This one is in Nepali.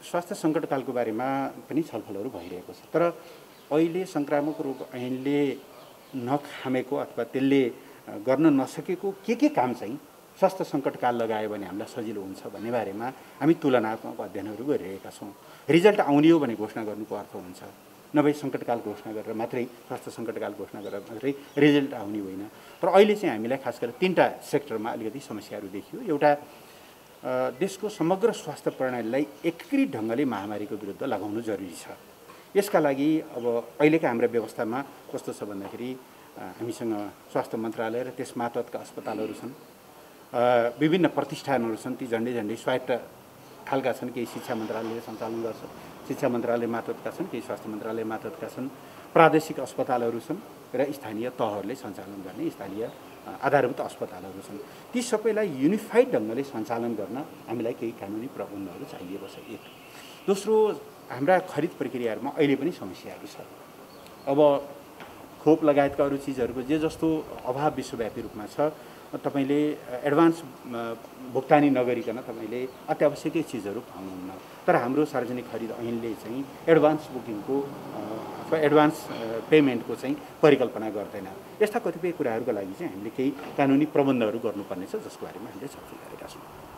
स्वास्थ्य सङ्कटकालको बारेमा पनि छलफलहरू भइरहेको छ। तर अहिले सङ्क्रामक रोग ऐनले नखामेको अथवा त्यसले गर्न नसकेको के के काम चाहिँ स्वास्थ्य सङ्कटकाल लगायो भने हामीलाई सजिलो हुन्छ भन्ने बारेमा हामी तुलनात्मक अध्ययनहरू गरिरहेका छौँ। रिजल्ट आउने हो भने घोषणा गर्नुको अर्थ हुन्छ। नभए सङ्कटकाल घोषणा गरेर मात्रै स्वास्थ्य सङ्कटकाल घोषणा गरेर मात्रै रिजल्ट आउने होइन। तर अहिले चाहिँ हामीलाई खास गरेर तिनवटा सेक्टरमा अलिकति समस्याहरू देखियो। एउटा देशको समग्र स्वास्थ्य प्रणालीलाई एकीकृत ढङ्गले महामारीको विरुद्ध लगाउनु जरुरी छ। यसका लागि अब अहिलेका हाम्रा व्यवस्थामा कस्तो छ भन्दाखेरि हामीसँग स्वास्थ्य मन्त्रालय र त्यस मातहतका अस्पतालहरू छन्। विभिन्न प्रतिष्ठानहरू छन्। ती झन्डै झन्डै स्वायत्त खालका छन् केही शिक्षा मन्त्रालयले सञ्चालन गर्छ। शिक्षा मन्त्रालय मातहतका छन् केही स्वास्थ्य मन्त्रालय मातहतका छन् प्रादेशिक अस्पतालहरू छन् र स्थानीय तहहरूले सञ्चालन गर्ने स्थानीय आधारभूत अस्पतालहरू छन्। ती सबैलाई युनिफाइड ढङ्गले सञ्चालन गर्न हामीलाई केही कानुनी प्रबन्धहरू चाहिएको छ एक। दोस्रो हाम्रा खरिद प्रक्रियाहरूमा अहिले पनि समस्याहरू छ। अब खोप लगायतका अरू चिजहरूको जे जस्तो अभाव विश्वव्यापी रूपमा छ तपाईँले एडभान्स भुक्तानी नगरिकन तपाईँले अत्यावश्यकीय चिजहरू पाउनुहुन्न। तर हाम्रो सार्वजनिक खरिद ऐनले चाहिँ एडभान्स बुकिङको अथवा एडभान्स पेमेन्टको चाहिँ परिकल्पना गर्दैन। यस्ता कतिपय कुराहरूको लागि चाहिँ हामीले केही कानुनी प्रबन्धहरू गर्नुपर्नेछ जसको बारेमा हामीले छलफल गरेका छौँ।